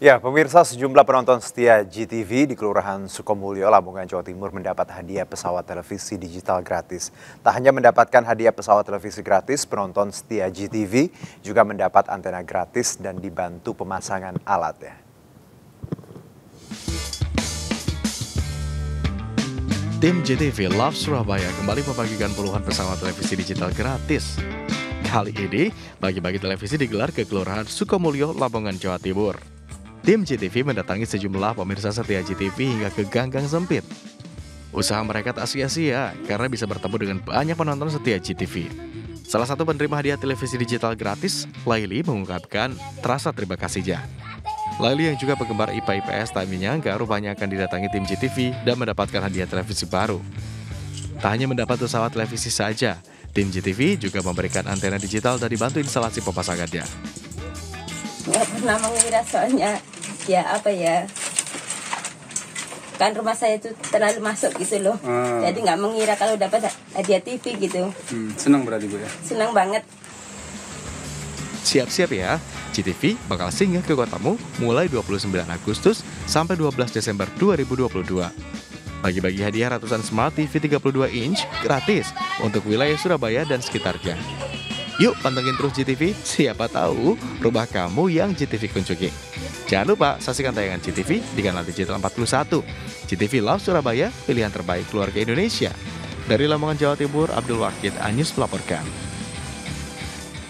Ya, pemirsa sejumlah penonton setia GTV di Kelurahan Sukomulyo, Lamongan, Jawa Timur mendapat hadiah pesawat televisi digital gratis. Tak hanya mendapatkan hadiah pesawat televisi gratis, penonton setia GTV juga mendapat antena gratis dan dibantu pemasangan alatnya. Tim GTV Love Surabaya kembali membagikan puluhan pesawat televisi digital gratis. Kali ini, bagi-bagi televisi digelar ke Kelurahan Sukomulyo, Lamongan, Jawa Timur. Tim GTV mendatangi sejumlah pemirsa setia GTV hingga ke ganggang sempit. Usaha mereka tak sia-sia karena bisa bertemu dengan banyak penonton setia GTV. Salah satu penerima hadiah televisi digital gratis, Laili mengungkapkan terasa terima kasihnya. Laili yang juga penggemar IPA IPS tak menyangka rupanya akan didatangi tim GTV dan mendapatkan hadiah televisi baru. Tak hanya mendapat pesawat televisi saja, tim GTV juga memberikan antena digital dan dibantu instalasi pemasangannya nggak pernah mengira soalnya ya apa ya kan rumah saya itu terlalu masuk gitu loh. Hmm. jadi nggak mengira kalau dapat hadiah TV gitu. Hmm, senang berarti bu ya? Senang banget. Siap-siap ya. GTV bakal singgah ke kotamu mulai 29 Agustus sampai 12 Desember 2022 bagi-bagi hadiah ratusan Smart TV 32 inch gratis untuk wilayah Surabaya dan sekitarnya. Yuk pantengin terus GTV, siapa tahu rumah kamu yang GTV kunjungi. Jangan lupa saksikan tayangan GTV di kanal digital 41. GTV Love Surabaya, pilihan terbaik keluarga Indonesia. Dari Lamongan, Jawa Timur, Abdul Wahid Anyus melaporkan.